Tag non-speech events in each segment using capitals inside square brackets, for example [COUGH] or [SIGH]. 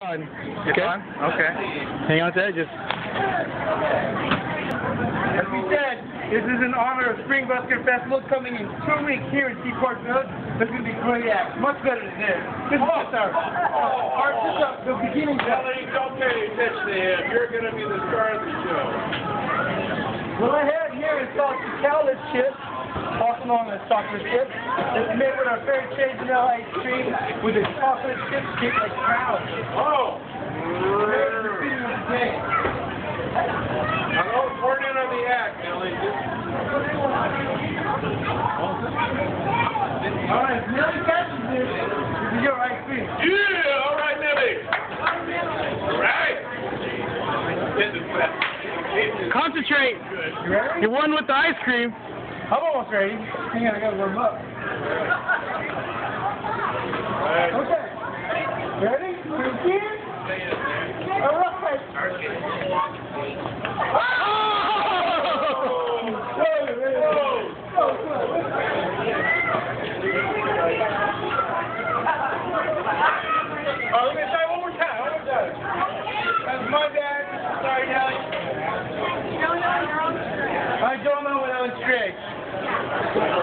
on. Get Okay. on? Okay. Hang on to that. Just As we said, this is in honor of Spring Busker Festival coming in two weeks here in Seaport Village. This is going to be great act. Much better than this. This is oh. just our, our just our, the beginning. Ellie, don't pay attention to him. You're going to be the star of the show. What I have here is called Cacao chip, also known as chocolate chip. It's made with our fair trade vanilla ice cream with a chocolate chip shaped like crown. Oh! Very fitting of the day. I'm all poured in on the act, Ellie. All right, if Nellie catches ice cream. Yeah! All right, Nellie. Right. This is best. concentrate. You ready? You won with the ice cream. I'm almost ready. Hang on, I gotta warm up. Right. Okay. Ready? Begin. All right. Oh, let me try one more time. One more time. That's my bad. Sorry, Nellie. I don't know when I was straight.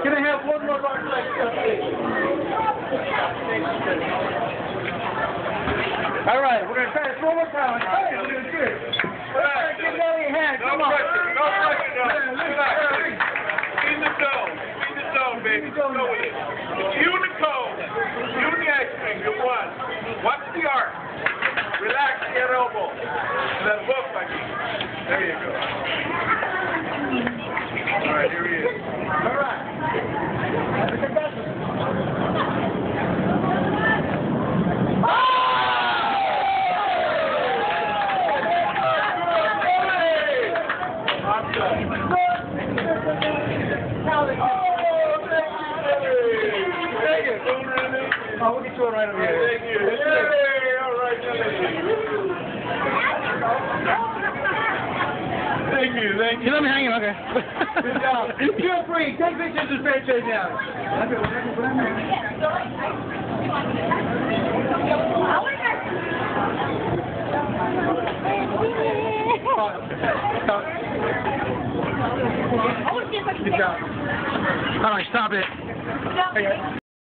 Can I have one more bar like All right, we're gonna try this one more time. All right, we're gonna do it. All right, give Nellie a hand. No Come on. pressure. No pressure, no. Relax. listen, In the zone. In the zone, baby. Go with it. You and the cone. You and the ice cream. You won. Watch the arc. Your elbow. That hook, like There you go. All right, here he is. That. Oh, we'll get you one right over here. Thank you. Yay! All right, you. Thank You let me hang it. Okay. Good [LAUGHS] job. Feel free. Take pictures of Fair Trade now. Good job. All right, stop it. Okay.